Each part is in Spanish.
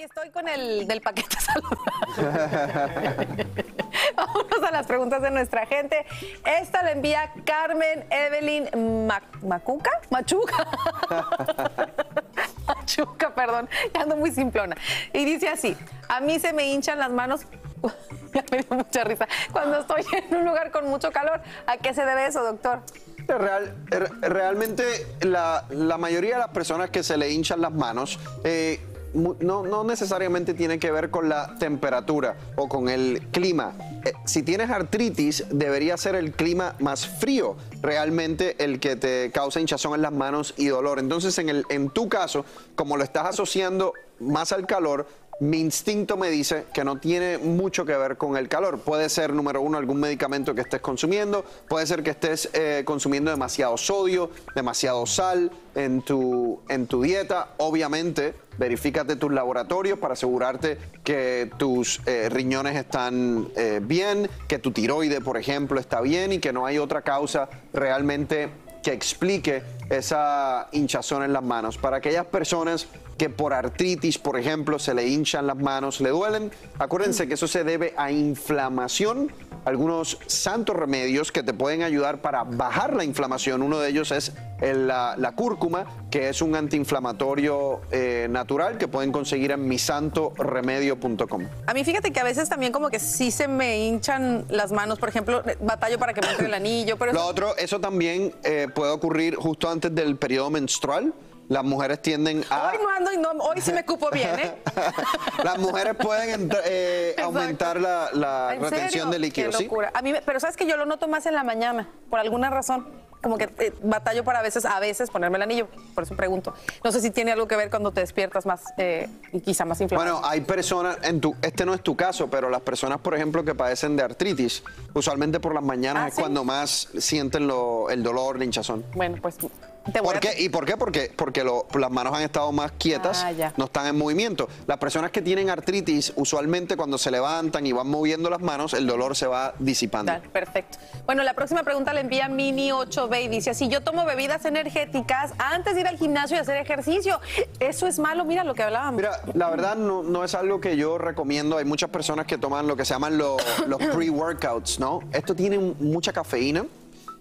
Aquí estoy con el del paquete saludable. Vámonos a las preguntas de nuestra gente. Esta la envía Carmen Evelyn Macuca. Machuca. Machuca, perdón. Ya ando muy simplona. Y dice así: A mí se me hinchan las manos. me dio mucha risa. Cuando estoy en un lugar con mucho calor. ¿A qué se debe eso, doctor? Real, realmente la, la, mayoría de las personas que se le hinchan las manos eh, no, no, necesariamente tiene que ver con la temperatura o con el clima. Eh, si tienes artritis, debería ser el clima más frío realmente el que te causa hinchazón en las manos y dolor. Entonces, en, el, en tu caso, como lo estás asociando más al calor, mi instinto me dice que no tiene mucho que ver con el calor. Puede ser, número uno, algún medicamento que estés consumiendo, puede ser que estés eh, consumiendo demasiado sodio, demasiado sal en tu, en tu dieta. Obviamente, verifícate tus laboratorios para asegurarte que tus eh, riñones están eh, bien, que tu tiroide, por ejemplo, está bien y que no hay otra causa realmente que explique esa hinchazón en las manos. Para aquellas personas que por artritis, por ejemplo, se le hinchan las manos, le duelen, acuérdense que eso se debe a inflamación. Algunos santos remedios que te pueden ayudar para bajar la inflamación. Uno de ellos es la, cúrcuma, que es un antiinflamatorio eh, natural que pueden conseguir en misantoremedio.com. A mí fíjate que a veces también como que sí se me hinchan las manos, por ejemplo, batallo para que me entre el anillo. Pero Lo otro, eso también eh, puede ocurrir justo antes del periodo menstrual las mujeres tienden a... Hoy no ando y no, hoy sí me cupo bien, ¿eh? las mujeres pueden eh, aumentar la, retención de líquidos, Qué locura. A mí, pero sabes que yo lo noto más en la mañana, por alguna razón. Como que eh, batallo para a veces, a veces ponerme el anillo, por eso pregunto. No sé si tiene algo que ver cuando te despiertas más eh, y quizá más inflamado. Bueno, hay personas, en tu, este no es tu caso, pero las personas, por ejemplo, que padecen de artritis, usualmente por las mañanas ah, es cuando más sienten el dolor, la hinchazón. Bueno, pues ¿Por qué? ¿Y por qué? Porque, porque las manos han estado más quietas, ah, no están en movimiento. Las personas que tienen artritis, usualmente cuando se levantan y van moviendo las manos, el dolor se va disipando. perfecto. Bueno, la próxima pregunta la envía Mini8B y dice, si yo tomo bebidas energéticas antes de ir al gimnasio y hacer ejercicio, ¿eso es malo? Mira lo que hablábamos. Mira, la verdad no, no es algo que yo recomiendo. Hay muchas personas que toman lo que se llaman los, los pre-workouts, ¿no? Esto tiene mucha cafeína.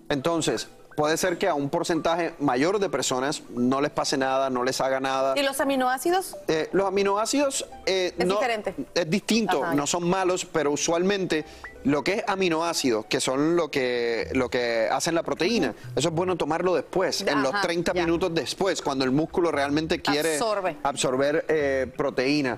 Entonces, puede ser que a un porcentaje mayor de personas no les pase nada, no les haga nada. ¿Y los aminoácidos? Eh, los aminoácidos eh, es diferente. Es distinto, no son malos, pero usualmente lo que es aminoácidos, que son lo que, lo que hacen la proteína, eso es bueno tomarlo después, en los 30 minutos después, cuando el músculo realmente quiere absorber eh, proteína.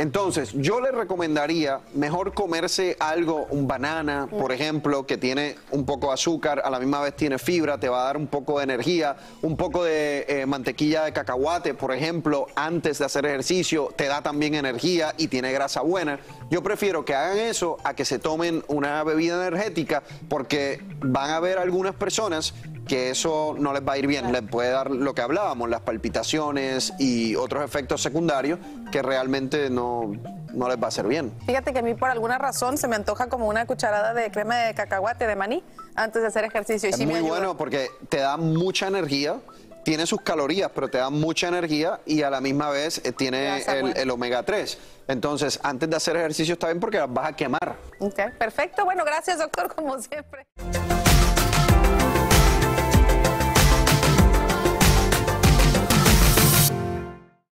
Entonces, yo le recomendaría mejor comerse algo, un banana, por ejemplo, que tiene un poco de azúcar, a la misma vez tiene fibra, te va a dar un poco de energía, un poco de eh, mantequilla de cacahuate, por ejemplo, antes de hacer ejercicio, te da también energía y tiene grasa buena. Yo prefiero que hagan eso a que se tomen una bebida energética porque van a haber algunas personas que eso no les va a ir bien, les puede dar lo que hablábamos, las palpitaciones y otros efectos secundarios que realmente no, no les va a hacer bien. Fíjate que a mí por alguna razón se me antoja como una cucharada de crema de cacahuate de maní antes de hacer ejercicio. Y es muy bueno porque te da mucha energía tiene sus calorías, pero te da mucha energía y a la misma vez eh, tiene el, el, omega 3. Entonces, antes de hacer ejercicio está bien porque las vas a quemar. Ok, perfecto. Bueno, gracias, doctor, como siempre.